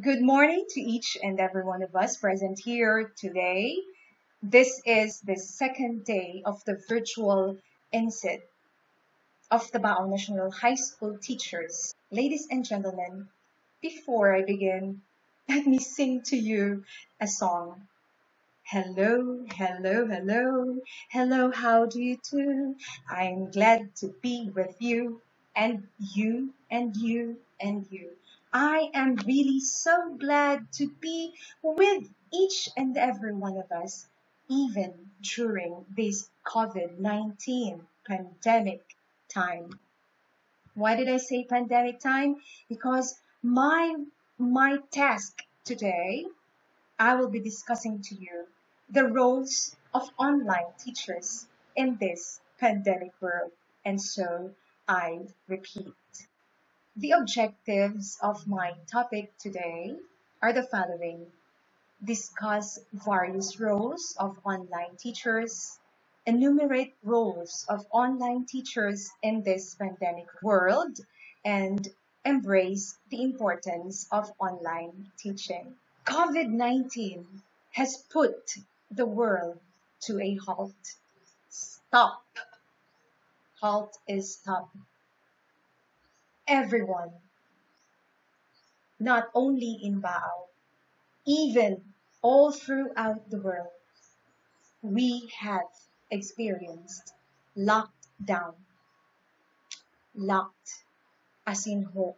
Good morning to each and every one of us present here today. This is the second day of the virtual INSIT of the Bao National High School teachers. Ladies and gentlemen, before I begin, let me sing to you a song. Hello, hello, hello, hello, how do you do? I'm glad to be with you, and you, and you, and you. I am really so glad to be with each and every one of us, even during this COVID 19 pandemic time. Why did I say pandemic time? Because my, my task today, I will be discussing to you the roles of online teachers in this pandemic world. And so I repeat. The objectives of my topic today are the following. Discuss various roles of online teachers, enumerate roles of online teachers in this pandemic world, and embrace the importance of online teaching. COVID-19 has put the world to a halt. Stop. Halt is stop everyone, not only in Baal, even all throughout the world, we have experienced lockdown. Locked, as in ho,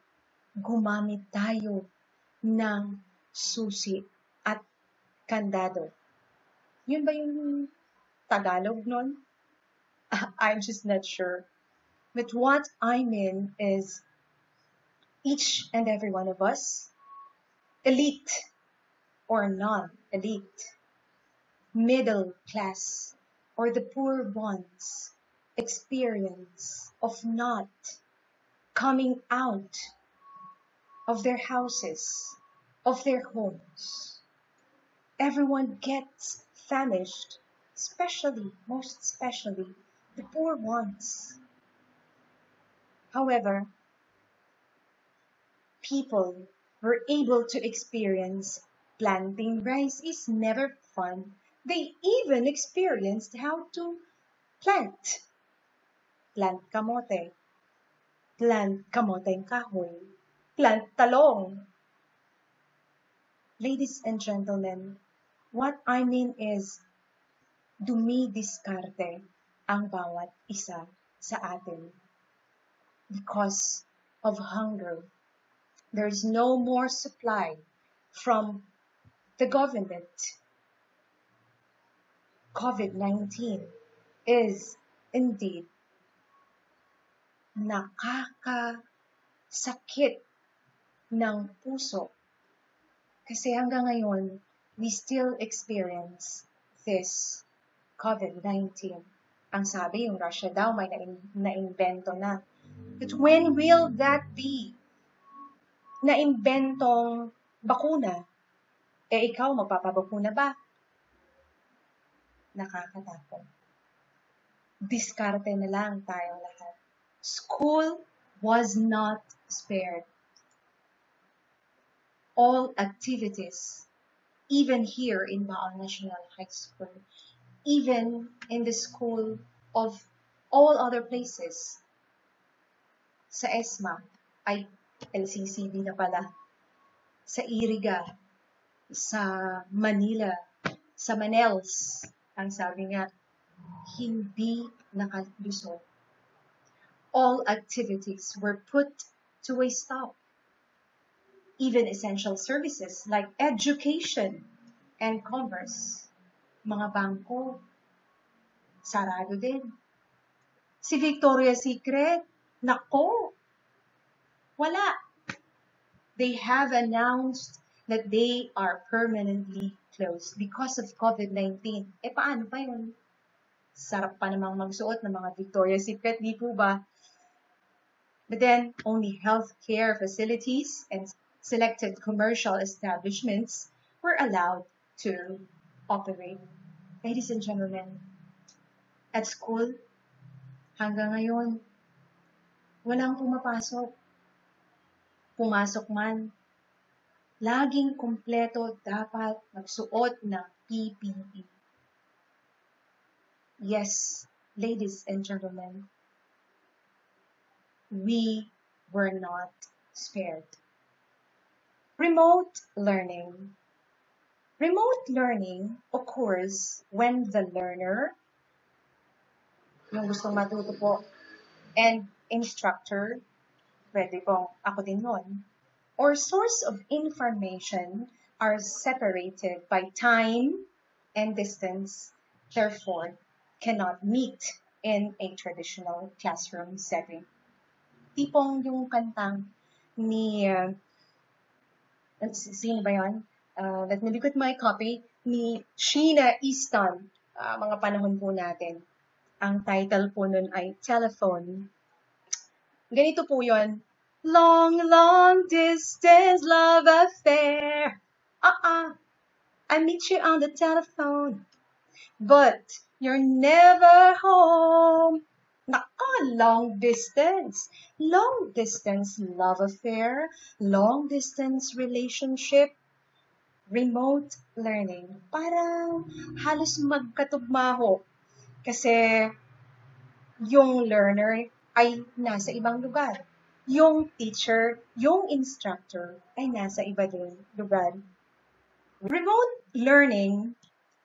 gumamit tayo ng susi at kandado. Yun ba yung Tagalog nun? I'm just not sure. But what I mean is each and every one of us, elite or non-elite, middle class or the poor ones, experience of not coming out of their houses, of their homes. Everyone gets famished, especially, most especially, the poor ones. However, people were able to experience planting rice is never fun. They even experienced how to plant. Plant kamote. Plant kamoteng kahoy. Plant talong. Ladies and gentlemen, what I mean is dumidiskarte ang bawat isa sa atin because of hunger there is no more supply from the government. COVID-19 is indeed nakakasakit ng puso. Kasi hanggang ngayon, we still experience this COVID-19. Ang sabi, yung Russia daw may na-invento na. But when will that be? Na imbentong bakuna, eh ikaw magpapabakuna ba? Nakakatakot. Diskarte na lang tayong lahat. School was not spared. All activities, even here in Baal National High School, even in the school of all other places, sa ESMA, ay LCCB na pala, sa Iriga, sa Manila, sa Manels, ang sabi nga, hindi nakalusot. All activities were put to a stop. Even essential services like education and commerce, mga bangko, sarado din. Si Victoria's Secret, nako, wala. They have announced that they are permanently closed because of COVID-19. Eh, paano pa yun? Sarap pa namang magsuot ng mga Victoria's Secret, di po ba? But then, only healthcare facilities and selected commercial establishments were allowed to operate. Ladies and gentlemen, at school, hanggang ngayon, walang pumapasok pumasok man, laging kumpleto dapat magsuot ng PPE. Yes, ladies and gentlemen, we were not spared. Remote learning. Remote learning occurs when the learner, yung gustong matuto po, and instructor, pwede pong ako din nun, or source of information are separated by time and distance, therefore cannot meet in a traditional classroom setting. Tipong yung kantang ni, uh, sino ba yun? Uh, let me look at my copy, ni Sheena Easton, uh, mga panahon po natin. Ang title po nun ay Telephone. Ganito po yon Long, long distance love affair. Uh-uh. I meet you on the telephone. But you're never home. Naka, long distance. Long distance love affair. Long distance relationship. Remote learning. Parang halos magkatugma ho. Kasi yung learner ay nasa ibang lugar yung teacher, yung instructor ay nasa iba ding lugar. Remote learning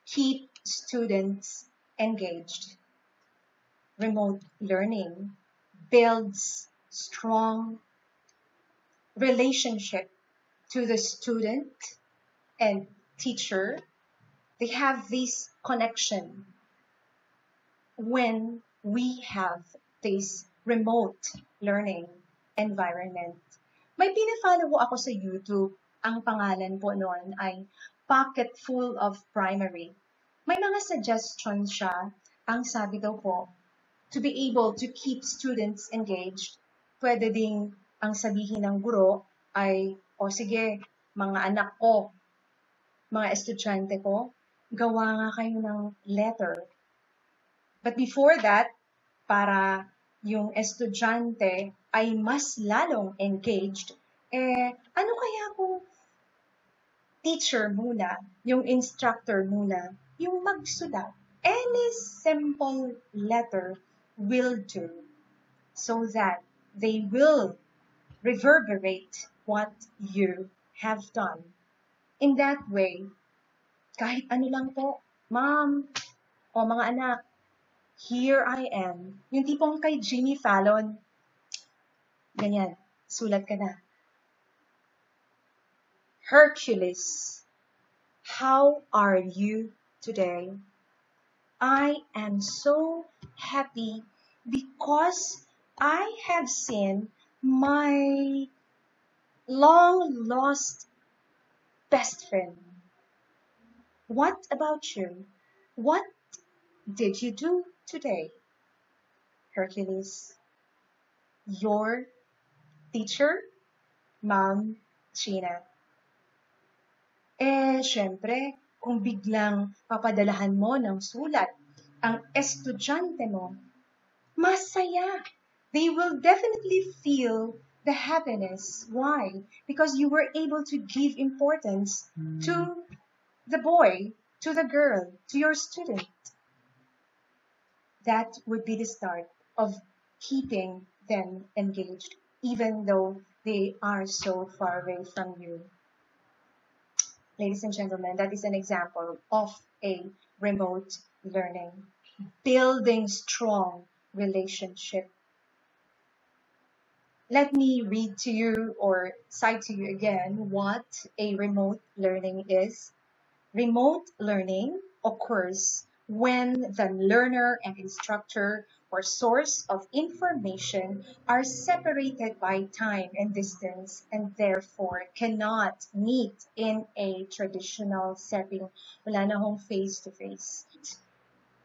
keep students engaged. Remote learning builds strong relationship to the student and teacher. They have this connection when we have this remote learning environment. May pinafollow ako sa YouTube. Ang pangalan po noon ay Pocket Full of Primary. May mga suggestions siya. Ang sabi daw po, to be able to keep students engaged, pwede ding ang sabihin ng guro ay, o sige, mga anak ko, mga estudyante ko, gawa nga kayo ng letter. But before that, para yung estudyante ay mas lalong engaged, eh, ano kaya kung teacher muna, yung instructor muna, yung magsulat. Any simple letter will do so that they will reverberate what you have done. In that way, kahit ano lang po, ma'am, o mga anak, here I am. Yung tipong kay Jimmy Fallon, ganyan, sulat ka na. Hercules, how are you today? I am so happy because I have seen my long lost best friend. What about you? What did you do today? Hercules, your teacher, Ma'am Sheena. Eh, syempre, kung biglang papadalahan mo ng sulat ang estudyante mo, masaya. They will definitely feel the happiness. Why? Because you were able to give importance to the boy, to the girl, to your student that would be the start of keeping them engaged, even though they are so far away from you. Ladies and gentlemen, that is an example of a remote learning, building strong relationship. Let me read to you or cite to you again what a remote learning is. Remote learning occurs when the learner and instructor or source of information are separated by time and distance and therefore cannot meet in a traditional setting. Wala na hong face-to-face.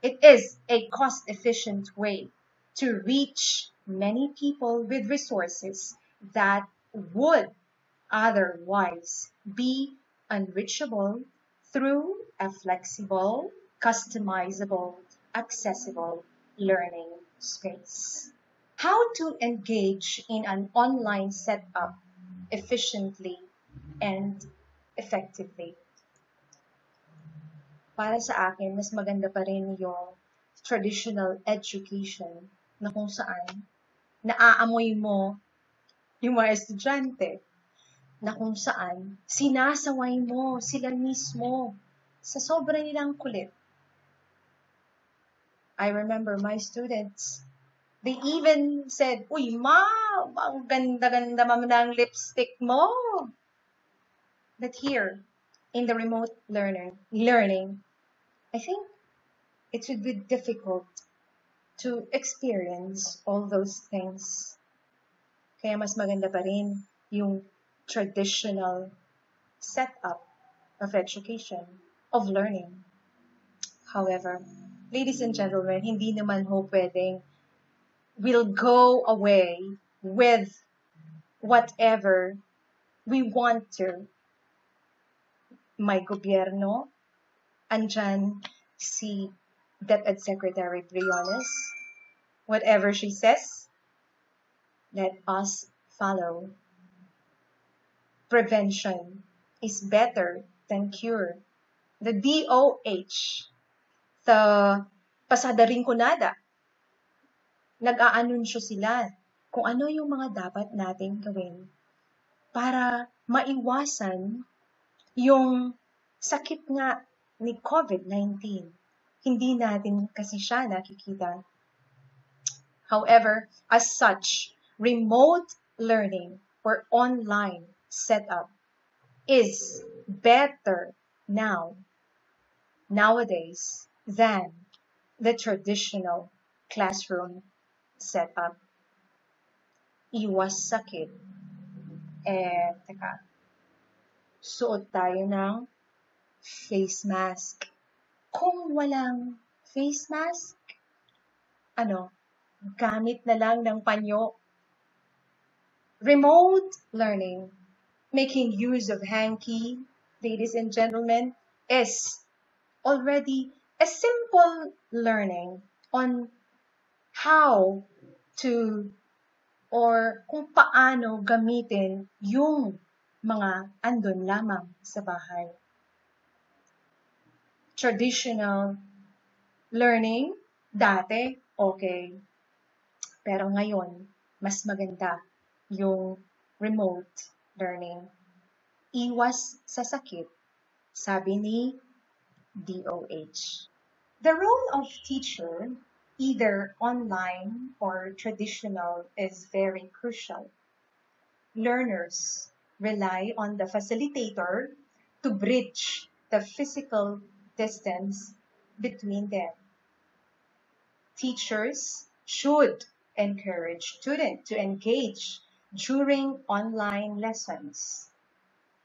It is a cost-efficient way to reach many people with resources that would otherwise be unreachable through a flexible customizable, accessible learning space. How to engage in an online setup efficiently and effectively. Para sa akin, mas maganda pa rin yung traditional education na kung saan naaamoy mo yung mga estudyante na kung saan sinasaway mo sila mismo sa sobrang nilang kulit. I remember my students, they even said, Uy, ma, ang ganda-ganda mo ng lipstick mo. But here, in the remote learner, learning, I think it would be difficult to experience all those things. Kaya mas maganda pa rin yung traditional setup of education, of learning. However, ladies and gentlemen, hindi naman ho pwedeng we'll go away with whatever we want to. May gobyerno, andyan si DepEd Secretary Briones. Whatever she says, let us follow. Prevention is better than cure. The DOH, the Pasada Rinconada, nag-aanunsyo sila kung ano yung mga dapat nating gawin para maiwasan yung sakit nga ni COVID-19. Hindi natin kasi siya nakikita. However, as such, remote learning or online setup is better now, nowadays, than the traditional classroom setup. Iwas sakit. Eh, teka. Suot tayo ng face mask. Kung walang face mask, ano, gamit na lang ng panyo. Remote learning, making use of hanky, ladies and gentlemen, is already a simple learning on how to or kung paano gamitin yung mga andon lamang sa bahay. Traditional learning, dati, okay. Pero ngayon, mas maganda yung remote learning. Iwas sa sakit, sabi ni DOH. The role of teacher either online or traditional is very crucial. Learners rely on the facilitator to bridge the physical distance between them. Teachers should encourage students to engage during online lessons.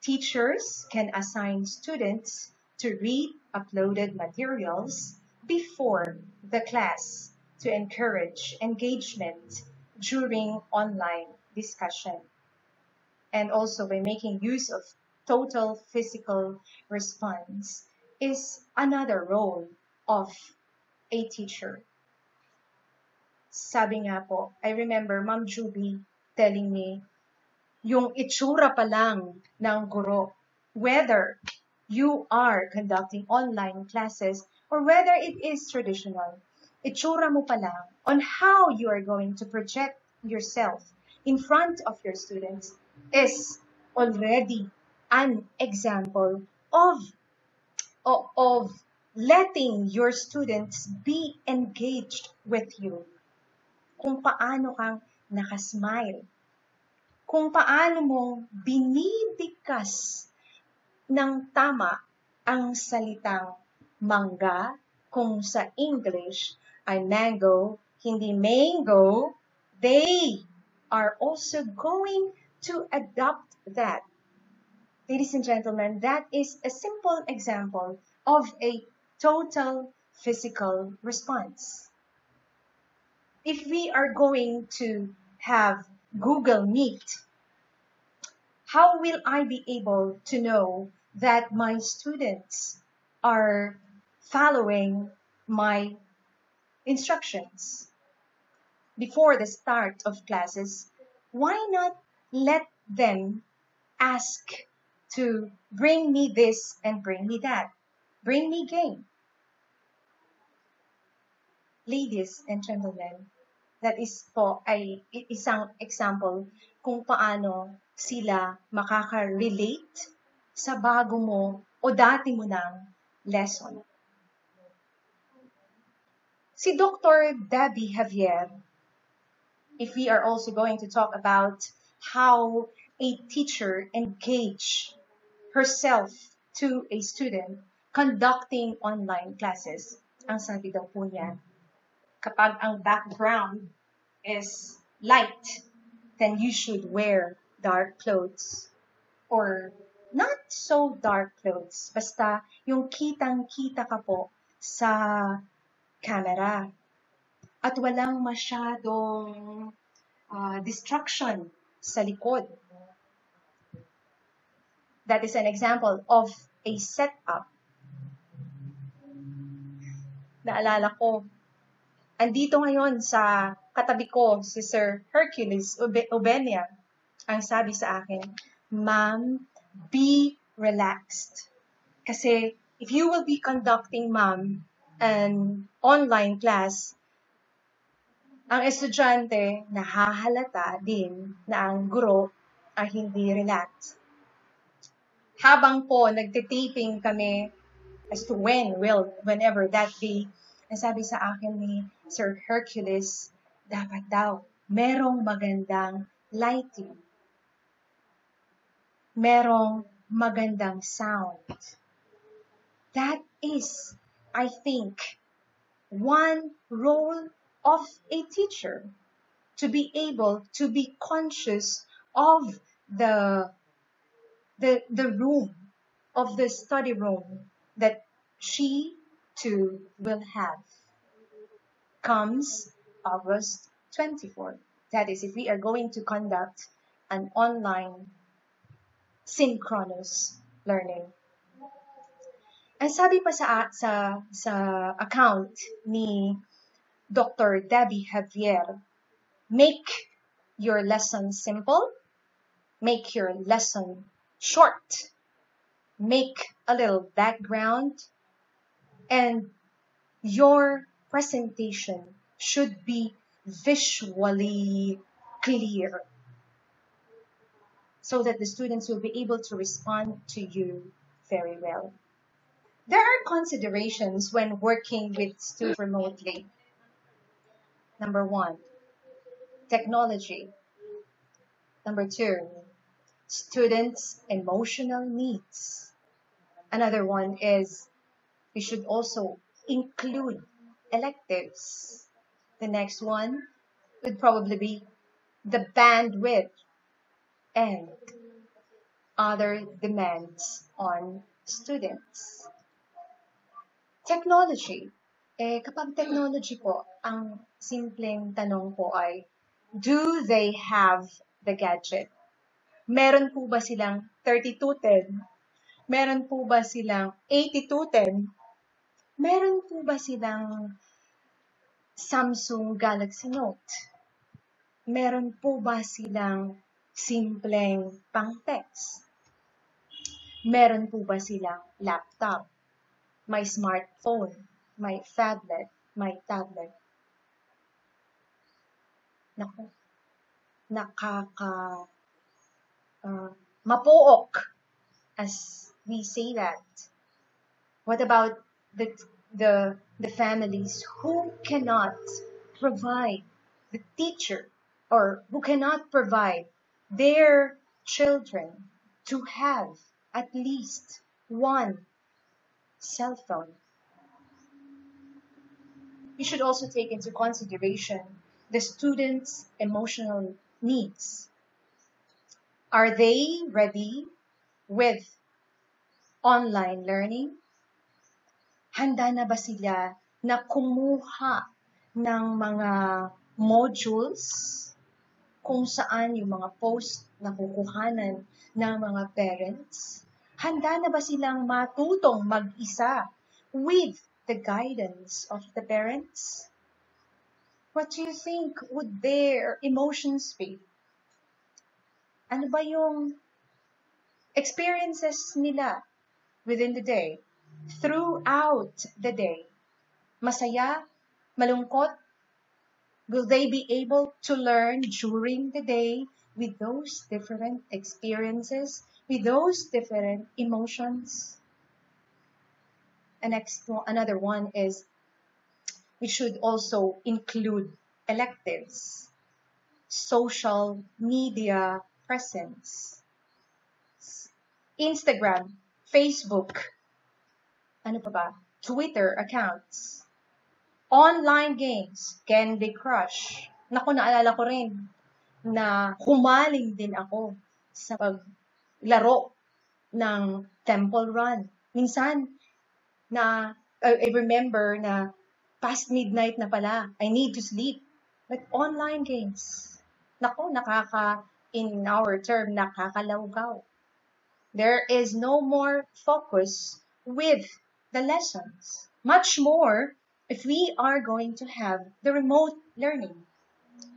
Teachers can assign students to read uploaded materials before the class to encourage engagement during online discussion. And also by making use of total physical response is another role of a teacher. Sabi nga po, I remember Ma'am Juby telling me, yung itsura pa lang ng guro, whether you are conducting online classes or whether it is traditional, itsura mo pa lang on how you are going to project yourself in front of your students is already an example of, of, letting your students be engaged with you. Kung paano kang nakasmile. Kung paano mo binibikas ng tama ang salitang mangga, kung sa English ay mango, hindi mango, they are also going to adopt that. Ladies and gentlemen, that is a simple example of a total physical response. If we are going to have Google Meet, how will I be able to know that my students are following my instructions before the start of classes? Why not let them ask to bring me this and bring me that. Bring me gain. Ladies and gentlemen, that is po ay isang example kung paano sila makaka-relate sa bago mo o dati mo ng lesson. Si Dr. Debbie Javier, if we are also going to talk about how a teacher engage herself to a student conducting online classes, ang sabi daw po niya, kapag ang background is light, then you should wear dark clothes. Or not so dark clothes. Basta yung kitang-kita ka po sa camera. At walang masyadong uh, distraction sa likod. That is an example of a setup. Naalala ko, andito ngayon sa katabi ko si Sir Hercules Ubenia. Ang sabi sa akin, Ma'am, be relaxed. Kasi if you will be conducting, ma'am, an online class, ang estudyante nahahalata din na ang guro ay hindi relaxed. Habang po nagtitaping kami as to when, will, whenever that be, ang sabi sa akin ni Sir Hercules, dapat daw merong magandang lighting. Merong magandang sound. That is, I think, one role of a teacher to be able to be conscious of the the the room of the study room that she too will have comes August 24. That is, if we are going to conduct an online synchronous learning. Ang sabi pa sa, sa, sa account ni Dr. Debbie Javier, make your lesson simple, make your lesson short, make a little background, and your presentation should be visually clear so that the students will be able to respond to you very well. There are considerations when working with students remotely. Number one, technology. Number two, students' emotional needs. Another one is we should also include electives. The next one would probably be the bandwidth and other demands on students. Technology. Eh, kapag technology po, ang simpleng tanong po ay, do they have the gadget? Meron po ba silang 3210? Meron po ba silang 8210? Meron po ba silang Samsung Galaxy Note? Meron po ba silang simpleng pang-text? Meron po ba silang laptop? May smartphone? my phablet? my tablet? Naku, nakaka uh, mapuok as we say that. What about the the the families who cannot provide the teacher or who cannot provide their children to have at least one cell phone. You should also take into consideration the students' emotional needs. Are they ready with online learning? handa na ba sila na kumuha ng mga modules kung saan yung mga post na kukuhanan ng mga parents? Handa na ba silang matutong mag-isa with the guidance of the parents? What do you think would their emotions be? Ano ba yung experiences nila within the day, throughout the day. Masaya, malungkot, will they be able to learn during the day with those different experiences, with those different emotions? And next another one is we should also include electives, social media presence, Instagram, Facebook, ano pa ba? Twitter accounts, online games, Candy Crush. Naku, naalala ko rin na humaling din ako sa paglaro ng Temple Run. Minsan, na I remember na past midnight na pala, I need to sleep. But online games, naku, nakaka, in our term, nakakalawgaw. There is no more focus with the lessons. Much more if we are going to have the remote learning,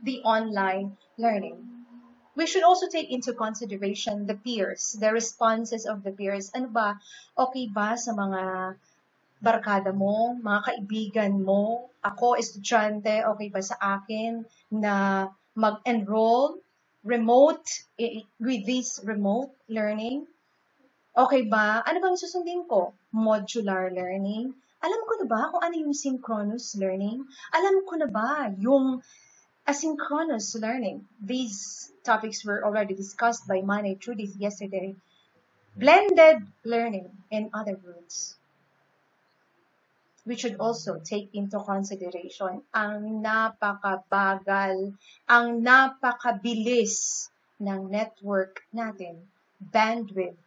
the online learning. We should also take into consideration the peers, the responses of the peers. Ano ba, okay ba sa mga barkada mo, mga kaibigan mo, ako, estudyante, okay ba sa akin na mag-enroll remote with this remote learning? Okay ba? Ano bang susundin ko? Modular learning? Alam ko na ba kung ano yung synchronous learning? Alam ko na ba yung asynchronous learning? These topics were already discussed by Mane Judith yesterday. Blended learning, in other words. We should also take into consideration ang napakabagal, ang napakabilis ng network natin, bandwidth,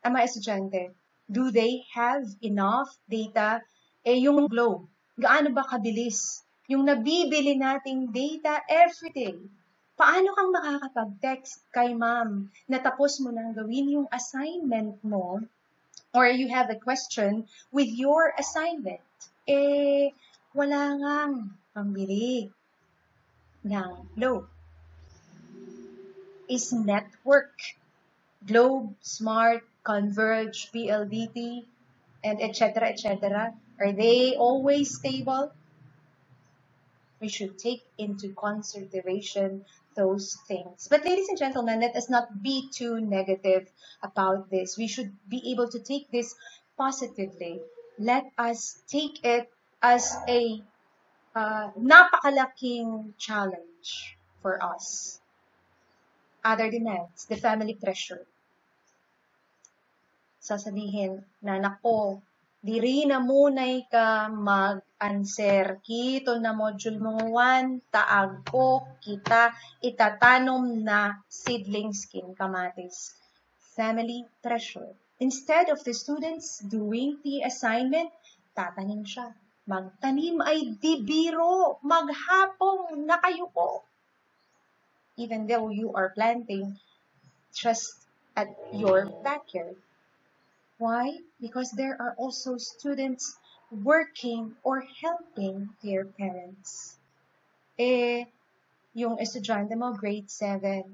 ang mga estudyante, do they have enough data? Eh, yung globe, gaano ba kabilis? Yung nabibili nating data everyday. Paano kang makakapag-text kay ma'am na tapos mo nang gawin yung assignment mo or you have a question with your assignment? Eh, wala ngang pambili ng globe. Is network Globe, Smart, Converge, PLDT, and etc. etc. Are they always stable? We should take into consideration those things. But ladies and gentlemen, let us not be too negative about this. We should be able to take this positively. Let us take it as a uh, napakalaking challenge for us. Other demands, the family pressure, sasabihin na nako, diri na munay ka mag-answer. Kito na module mo 1, taag ko, kita, itatanom na seedlings kin kamatis. Family pressure. Instead of the students doing the assignment, tatanim siya. Magtanim ay di biro, maghapong nakayuko. Even though you are planting just at your backyard. Why? Because there are also students working or helping their parents. Eh, yung estudyante mo, grade 7,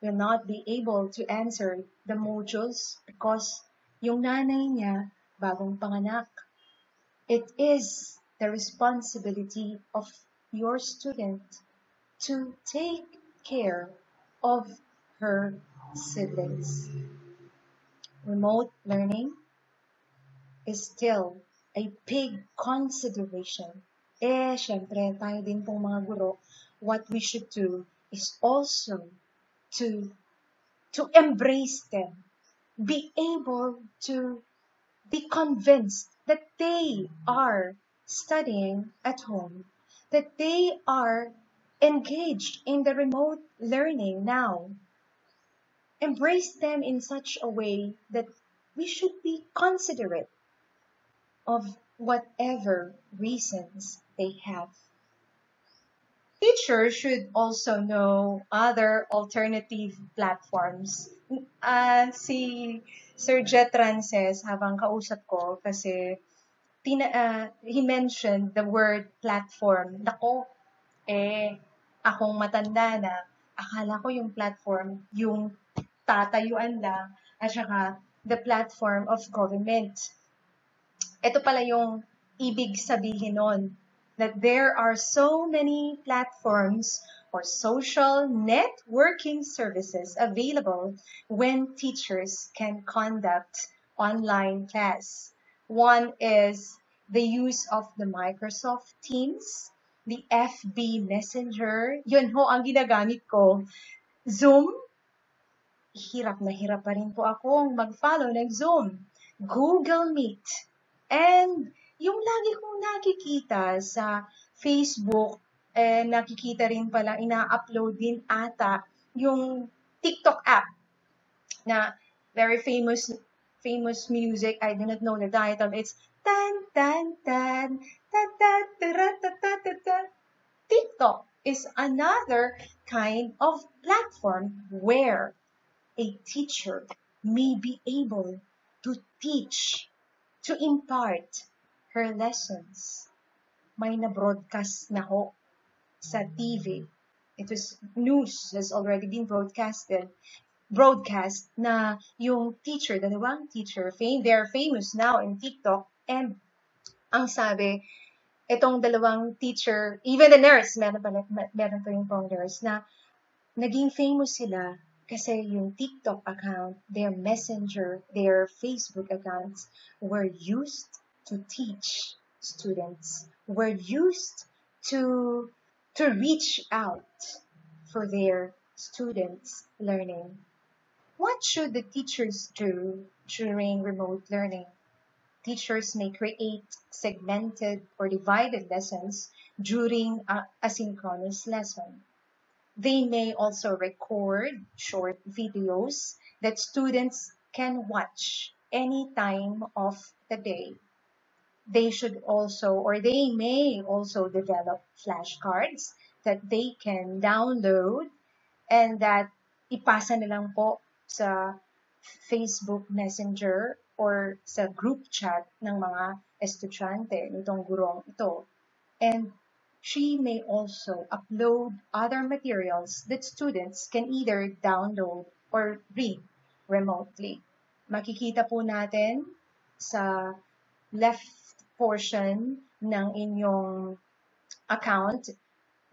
will not be able to answer the modules because yung nanay niya, bagong panganak. It is the responsibility of your student to take care of her siblings. remote learning is still a big consideration. Eh, syempre, tayo din pong mga guro, what we should do is also to to embrace them, be able to be convinced that they are studying at home, that they are engaged in the remote learning now, embrace them in such a way that we should be considerate of whatever reasons they have. Teachers should also know other alternative platforms. Uh, si Sir Jet Rances, habang kausap ko, kasi tina, uh, he mentioned the word platform. Nako, eh, akong matanda na, akala ko yung platform, yung tatayuan lang at saka the platform of government. Ito pala yung ibig sabihin nun, that there are so many platforms or social networking services available when teachers can conduct online class. One is the use of the Microsoft Teams, the FB Messenger. Yun ho ang ginagamit ko. Zoom. Hirap na hirap pa rin po akong mag-follow ng Zoom. Google Meet. And yung lagi kong nakikita sa Facebook, eh, nakikita rin pala, ina-upload din ata yung TikTok app na very famous famous music. I do not know the title. It's tan tan tan ta ta ta ta ta ta TikTok is another kind of platform where a teacher may be able to teach to impart her lessons. May na-broadcast na ho sa TV. It was news has already been broadcasted broadcast na yung teacher, dalawang teacher, fame, they're famous now in TikTok, and ang sabi, itong dalawang teacher, even the nurse, meron pa, meron pa yung nurse, na naging famous sila kasi yung TikTok account, their messenger, their Facebook accounts were used to teach students, were used to to reach out for their students' learning. What should the teachers do during remote learning? Teachers may create segmented or divided lessons during a asynchronous lesson. They may also record short videos that students can watch any time of the day they should also or they may also develop flashcards that they can download and that ipasa na lang po sa Facebook Messenger or sa group chat ng mga estudyante nitong gurong ito. And she may also upload other materials that students can either download or read remotely. Makikita po natin sa left portion ng inyong account,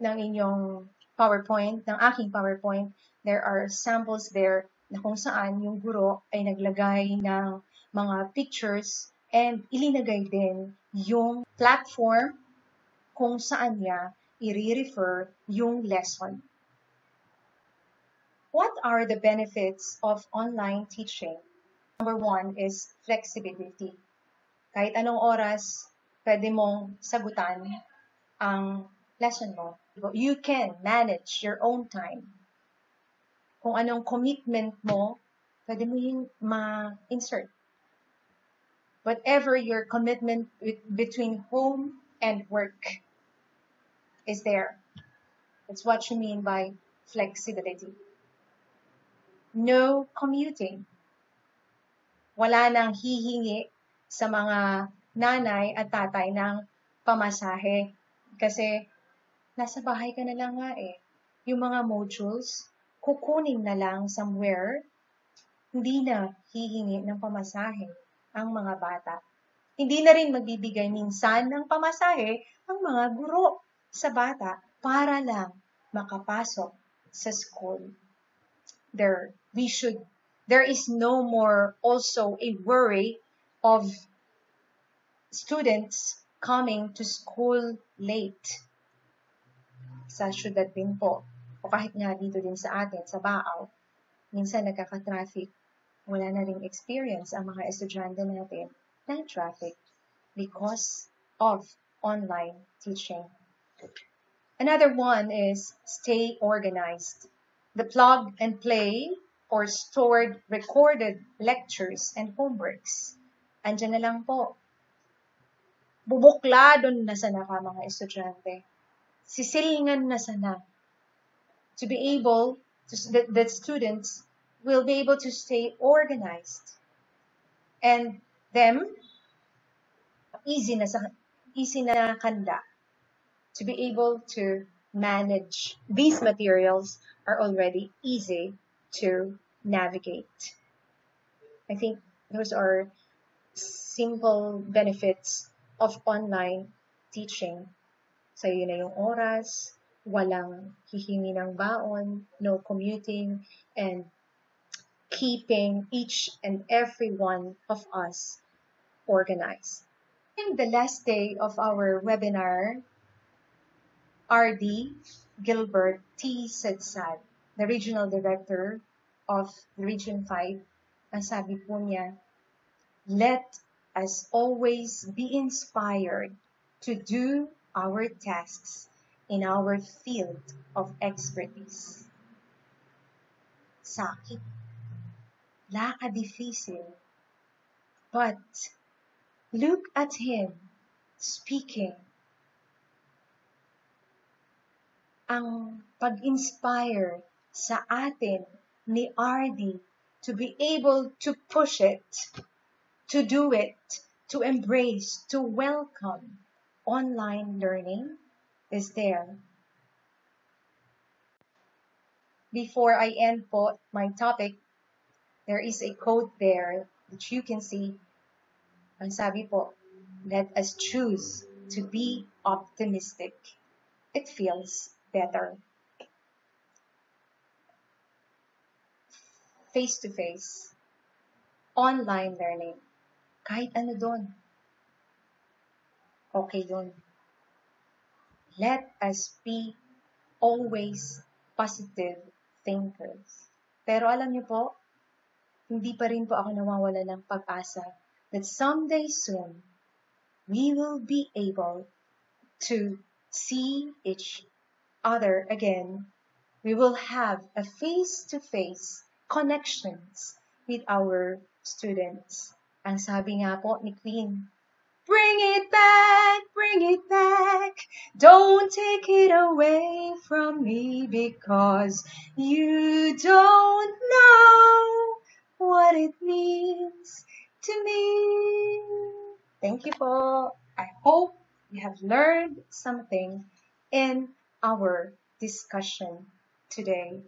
ng inyong PowerPoint, ng aking PowerPoint, there are samples there na kung saan yung guro ay naglagay ng mga pictures and ilinagay din yung platform kung saan niya i-refer yung lesson. What are the benefits of online teaching? Number one is flexibility kahit anong oras, pwede mong sagutan ang lesson mo. You can manage your own time. Kung anong commitment mo, pwede mo yung ma-insert. Whatever your commitment between home and work is there. That's what you mean by flexibility. No commuting. Wala nang hihingi sa mga nanay at tatay ng pamasahe. Kasi nasa bahay ka na lang nga eh. Yung mga modules, kukunin na lang somewhere, hindi na hihingi ng pamasahe ang mga bata. Hindi na rin magbibigay minsan ng pamasahe ang mga guro sa bata para lang makapasok sa school. There, we should, there is no more also a worry of students coming to school late sa syudad din po. O kahit nga dito din sa atin, sa Baaw, minsan nagkaka-traffic. Wala na ring experience ang mga estudyante natin ng traffic because of online teaching. Another one is stay organized. The plug and play or stored recorded lectures and homeworks andyan na lang po. Bubuklado na sana ka mga estudyante. Sisilingan na sana to be able to, that, that students will be able to stay organized. And them, easy na, sa, easy na kanda to be able to manage these materials are already easy to navigate. I think those are simple benefits of online teaching. Sa'yo na yung oras, walang hihingi ng baon, no commuting, and keeping each and every one of us organized. In the last day of our webinar, RD Gilbert T. Sedsad, the Regional Director of Region 5, ang sabi po niya, let us always be inspired to do our tasks in our field of expertise. Sakit. Laka-difícil. But look at him speaking. Ang pag-inspire sa atin ni RD to be able to push it, to do it, to embrace, to welcome online learning is there. Before I end my topic, there is a quote there that you can see. Ang sabi po, let us choose to be optimistic. It feels better. Face-to-face, online learning, kahit ano doon. Okay yun. Let us be always positive thinkers. Pero alam niyo po, hindi pa rin po ako nawawala ng pag-asa that someday soon, we will be able to see each other again. We will have a face-to-face connections with our students. Ang sabi nga po ni Queen, Bring it back, bring it back. Don't take it away from me because you don't know what it means to me. Thank you po. I hope you have learned something in our discussion today.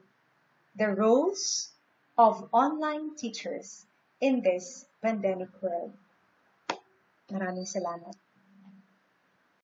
The roles of online teachers in this pandemic world. Maraming salamat.